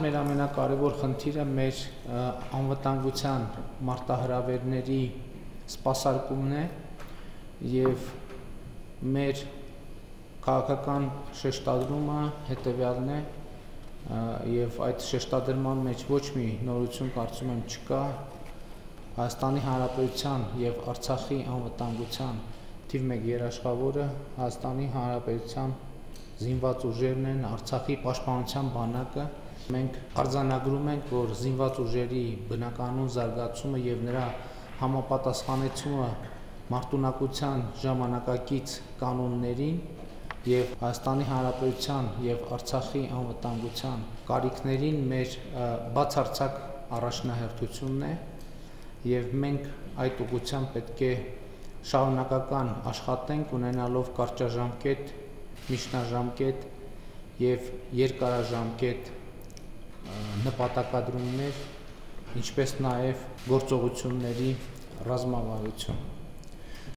Մեր ամենակարևոր խնդիրը մեր անվտանգության մարտահրավերների սպասարկումն է եւ մեր քաղաքական շեշտադրումը հետեւյալն է եւ այդ շեշտադրման մեջ ոչ մի նորություն կարծում եմ չկա Հայաստանի Հանրապետության եւ Արցախի անվտանգության թիվ 1 երաշխավորը Հայաստանի Հանրապետության զինված ուժերն են, Արցախի պաշտպանության բանակը Մենք արձանագրում ենք, որ զինված ուժերի բնականոն զարգացումը եւ նրա համապատասխանեցումը մարտունակության ժամանակակից կանոններին եւ Հայաստանի Հանրապետության եւ Արցախի անվտանգության կարիքներին մեր բացարձակ առաջնահերթությունն է եւ մենք այդ ուղղությամբ պետք է շարունակական աշխատենք ունենալով կարճաժամկետ, միջնաժամկետ եւ երկարաժամկետ նպատակադրումներ, ինչպես նաև գործողությունների ռազմավարություն։